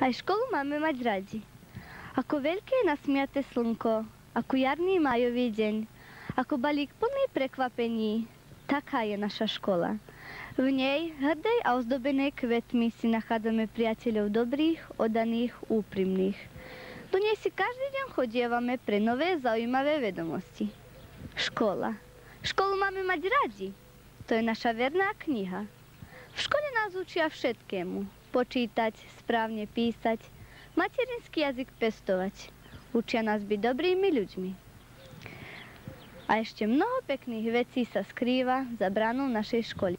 Aj školu máme mať radi. Ako veľké nasmiate slnko, ako jarný majový deň, ako balík plný prekvapení, taká je naša škola. V nej, hrdej a ozdobenej kvetmi, si nachádzame priateľov dobrých, odaných, úprimných. Do nej si každý deň chodievame pre nové zaujímavé vedomosti. Škola. Školu máme mať radi. To je naša verná kniha. V škole nás učia všetkému. Počítať, správne písať, materinský jazyk pestovať. Učia nás byť dobrými ľuďmi. A ešte mnoho pekných vecí sa skrýva za bránou našej školy.